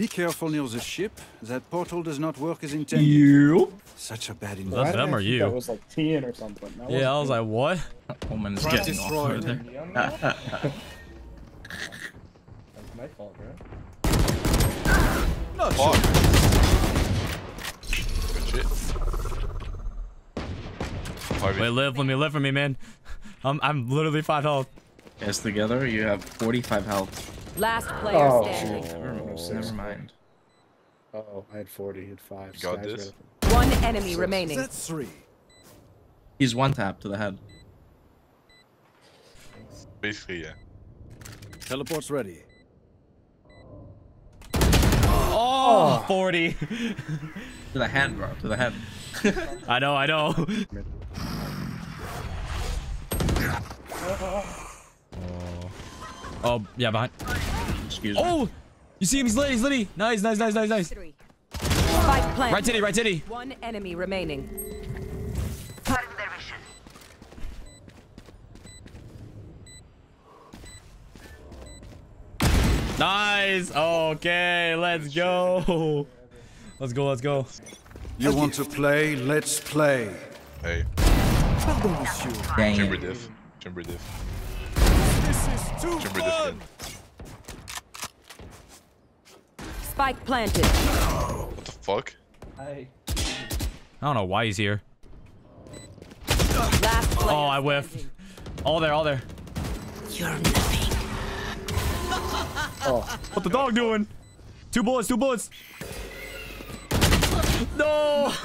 Be careful near the ship. That portal does not work as intended. You. Such a bad Why investment. did them I or you? That was like TN or something. That Yeah, I was wasn't like, what? Woman is Front getting off destroyed. further. TN. Yeah. That's my fault, bro. Not Fuck. sure. Good shit. Harvey. Wait, live. Let me live for me, man. I'm I'm literally five health. Guys, together you have 45 health. Last oh, player Oh, standing. shit. Never, Oh, six. never mind. Oh, I had 40, he had 5. You got this? got- One enemy remaining. That's three. He's one tap to the head. Basically, yeah. Teleport's ready. Oh, 40. To the head, bro. To the head. I know, I know. Oh. yeah, behind. Excuse me. Oh, you see him? He's lit. He's litty. Nice, nice, nice, nice, nice. Three. Spike plant. Right titty, right titty. One enemy remaining. Nice. Okay, let's go. Let's go, let's go. You want to play? Let's play. Hey, Pardon, monsieur. Chamber diff. Chamber diff. This is too Chamber fun. Spike planted. What the fuck? I... I don't know why he's here. Last Oh, I whiffed. standing. All there, all there. You're nothing. Oh. What the dog doing? Two bullets, two bullets. No.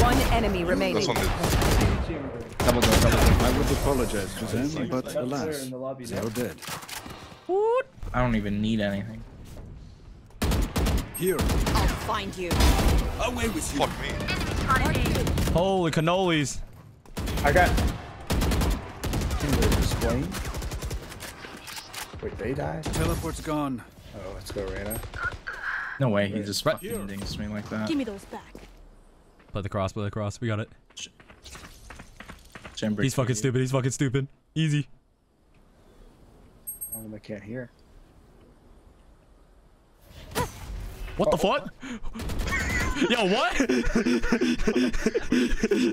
One enemy remaining. That's on the. Double door, double door. I would apologize to them, but alas, in the lobby they are now. dead. I don't even need anything. Here, I'll find you. away with you. Fuck me. Holy cannolis. I got... Timber explain. Wait, they died? Teleport's gone. Oh, let's go, Reyna. No way, he just Right. fucking dings me like that. Give me those back. Play the cross, play the cross. We got it. Chamber He's fucking stupid. He's fucking stupid. Easy. Oh, I can't hear. What the fuck? Yo, what?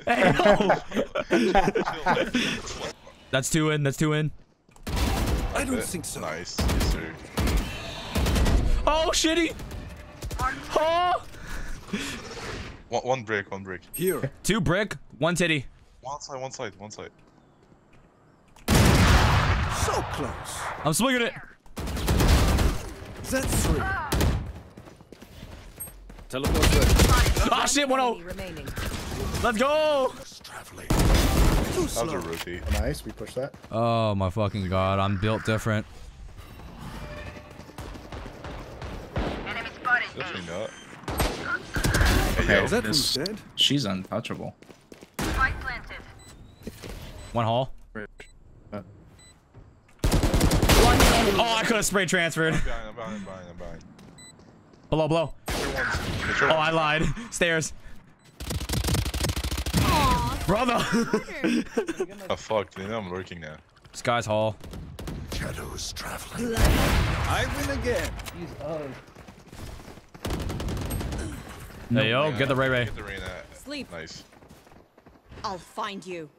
hey, yo. That's two in. That's two in. I don't think so. Nice. Yes, sir. Oh, shitty. Oh. One, one break, one brick. Here, Two brick, one titty. One side, one side, one side. so close. I'm swinging it. That's three. Teleport's ready. Ah, shit, Enemy 1 remaining. Let's go. Traveling. Too That was a rotate. Nice, we pushed that. Oh, my fucking god. I'm built different. Definitely not. Okay, Hey, yo. Is that this, one's dead? she's untouchable. One hall. One enemy. Oh, I could have spray transferred. I'm behind, I'm behind, I'm behind, I'm behind. Below, below. Get your ones. Get your Oh, I lied. Stairs. Brother. Oh, fuck. They know I'm lurking now. Sky's hall. Shadows traveling. I win again. He's uh, Hey, yo, get the Ray Ray. Get the Reyna. Sleep. Nice. I'll find you.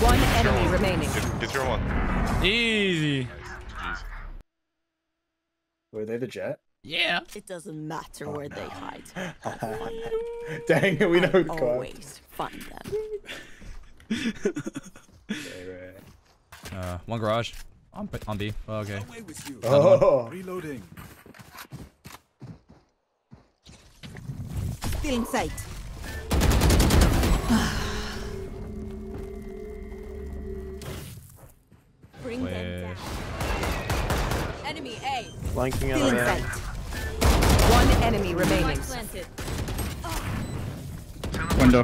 One enemy remaining. Get, get your one. Easy. Nice. Jeez. Were they the Jett? Yeah. It doesn't matter where they hide. Dang it, we know who to call. Always find them. Okay, right. Uh, one garage. On, on B. Oh, okay. Away with you. Oh, Reloading. Still in sight. Flanking Still out in there. sight. One enemy remaining. Window.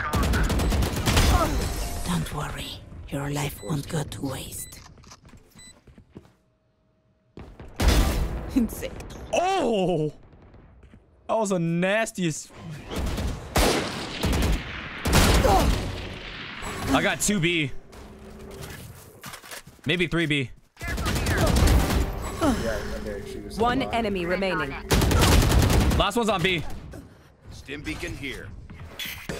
Don't worry. Your life won't go to waste. Insect. Oh! That was the nastiest. I got 2B. Maybe 3B. Yeah, okay, One alive. enemy remaining. Last one's on B. Stim beacon here.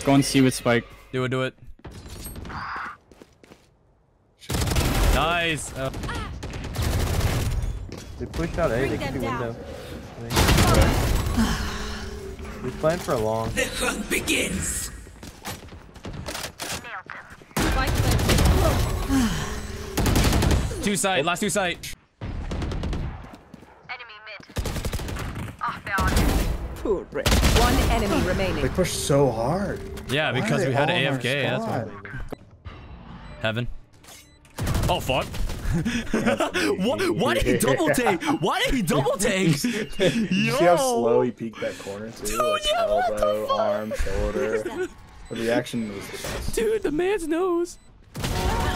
Go and see with Spike. Do it, do it. Nice. Uh, They pushed out A, they could be window. We planned for a long. The hunt begins. two side, last two side. One enemy They remaining. pushed so hard. Yeah, Why because we had all AFK. That's why. squad? Heaven. Oh fuck. what? Why did he double take? Why did he double take? Did you see how slow he peeked that corner too? like yeah, what the elbow, fuck? arm, shoulder. The reaction was the best. Dude, the man's nose.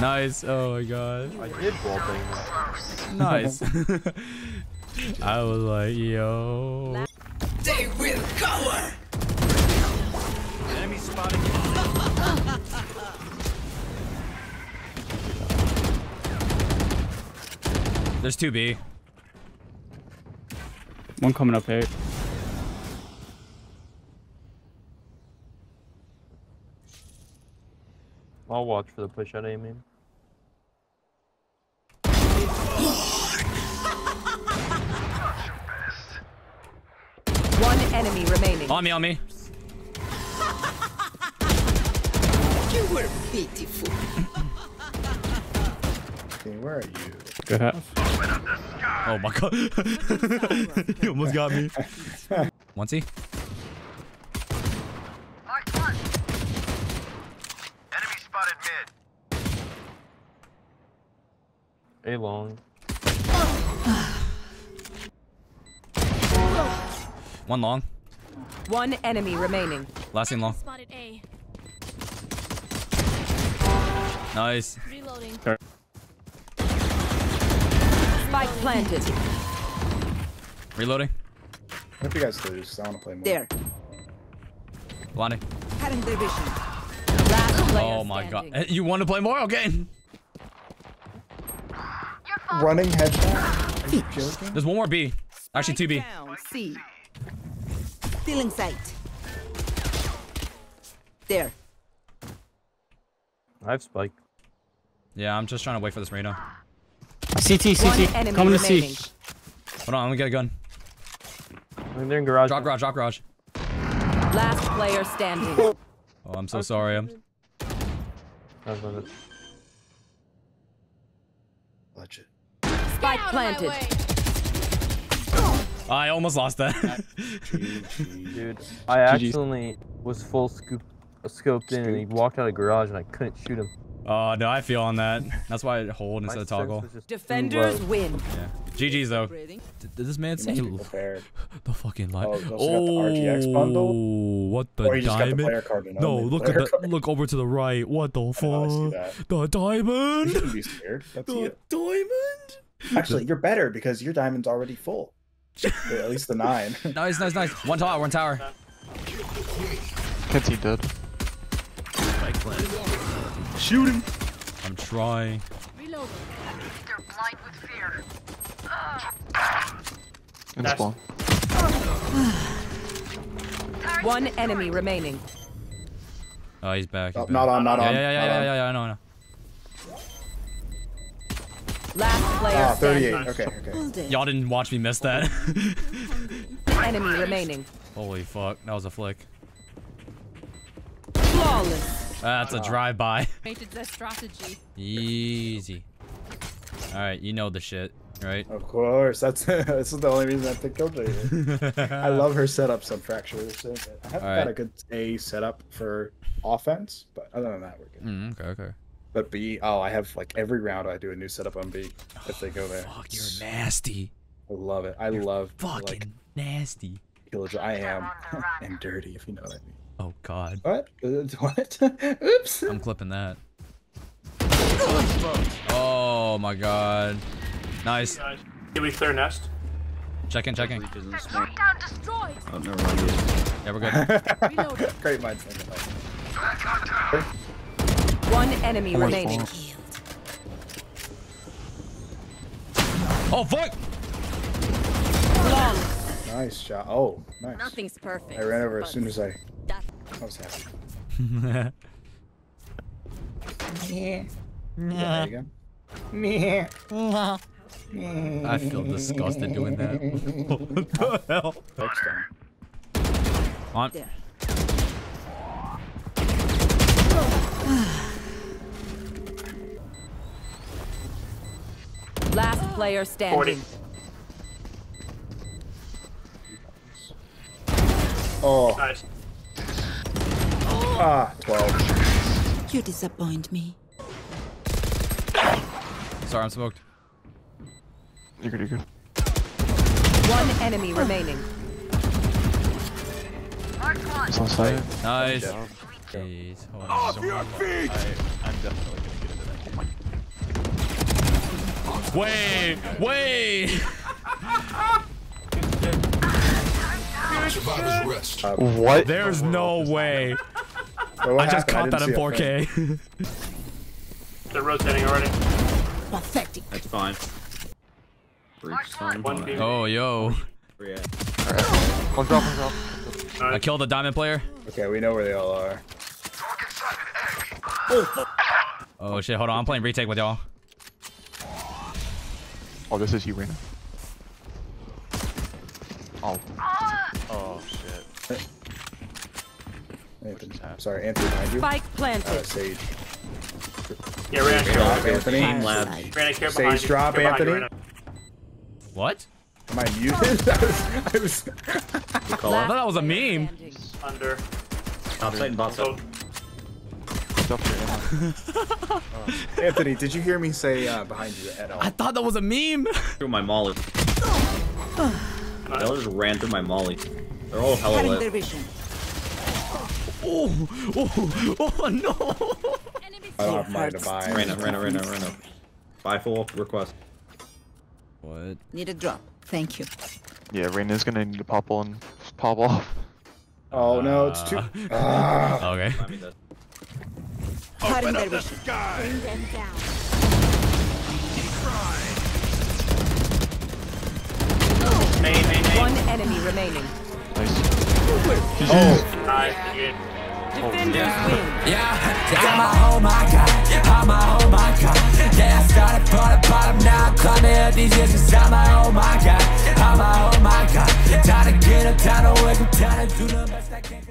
Nice. Oh my god. I did wall bang that. Nice. I was like, yo. Enemy spotted. There's two B. One coming up eight. I'll watch for the push out A enemy remaining. On me, on me. You were Okay, where are you? Good half. Oh my god. you almost got me. Once he? Enemy spotted mid. A long. One long. One enemy remaining. Last thing long. Spotted A. Nice. Reloading. Spike planted. Reloading. I hope you guys lose. I want to play more. There. Blondie. Cutting their vision. Last player Oh my god. standing. Eh, You want to play more? Okay. Running headshot. Are you joking? There's one more B. Actually, two B. Down. C. Still in sight. There. I have spike. Yeah, I'm just trying to wait for this radar. CT, CT. Coming to remaining. C. Hold on, let me get a gun. I mean, they're in garage. Drop garage, drop garage. Last player standing. Oh, I'm so sorry. I'm... That's not it. Clutch it. Spike Out of planted. Way. I almost lost that. Dude, I accidentally was full scoop, scoped in and he walked out of garage and I couldn't shoot him. Oh, no, I feel on that. That's why I hold instead of toggle. was just too Defenders win. Yeah. GG's though. Did, did this man say must be prepared. the fucking light? Oh, you also got the oh, RTX bundle? Oh, what the Or you the diamond? card no, look at the card. look over to the right. What the I know, I see fuck? that. The You diamond? shouldn't be scared. That's The you. diamond? Actually, you're better because your diamond's already full. Or at least the nine. Nice, nice, nice. One tower, one tower. Can't he dead? Shoot him. I'm trying. Reloading. In spawn. One enemy remaining. Oh, he's back. He's Oh, back. not on, not yeah, on. Yeah, yeah, not yeah, on. yeah, yeah, I know, I know. Last player Ah, 38. standing. Okay, okay. Y'all didn't watch me miss that. Enemy remaining. Holy fuck, that was a flick. Flawless. That's a drive-by. Rated strategy. Easy. All right, you know the shit, right? Of course. That's that's the only reason I picked Killjoy. I love her setup subfractures. I haven't Alright. got a good A setup for offense, but other than that, we're good. Mm, okay, okay. But B, oh, I have like every round I do a new setup on B if they go there. Fuck, you're nasty. I love it. I love Fucking like nasty. Killjoy. I am and dirty if you know what I mean. Oh god. What? Uh, What? Oops. I'm clipping that. Oh my god. Nice. Did we clear nest? Checking, checking. Lockdown destroyed. Oh, never mind. Yeah, we're good. Great minds think alike. One enemy Almost remaining. Oh fuck! Flawless. Nice shot. Oh, nice. Nothing's perfect. I ran over as soon as I, that- I was happy. Yeah. Yeah. Again. I feel disgusted doing that. what the hell? Next time. On. Last player standing. Oh. Nice. Ah, 12. You disappoint me. Sorry, I'm smoked. You're good, you're good. One enemy remaining. It's on site. Nice. Jeez, hold on. Off your feet! I'm definitely gonna get into that game. Wait, wait. What? There's no way. Wait, I just happened? caught that in didn't see a thing. 4K. They're rotating already. Pathetic. That's fine. One Oh, yo. Yeah. One drop, one drop. I killed the diamond player. Okay, we know where they all are. Oh shit, hold on. I'm playing retake with y'all. Oh, this is you, Reyna. Oh. Oh shit. Anthony. Sorry, Anthony behind you. Spike Uh, planted. Sage. Yeah, Reyna, Drop, care. Anthony. Team lab. Reyna, care Sage you. drop, Care behind you, Anthony. What? Am I muted? I was. I was I thought that was a meme. Under. Top side and bot side. So, Stuff here, Emma. Anthony, did you hear me say uh, behind you at all? I thought that was a meme. through my molly. They all just ran through my molly. They're all hella lit. Oh, oh, oh no. I don't have money to buy. Reyna, Reyna, Reyna, Reyna. Buy full request. What? Need a drop. Thank you. Yeah, Reyna's gonna need to pop on, pop off. Oh no, it's too. Uh, Ah. Okay. I mean, Cutting their vision. Sky! them down. main, main, main. One enemy remaining. Nice. Nice. Good. Oh. Defenders win. Yeah, I'm a, oh my god, I'm a, oh my god Yeah, I started from the bottom, now I'm climbing up these years Cause I'm a, oh my god, I'm a, oh my god Time to get up, time to wake up, time to do the best I can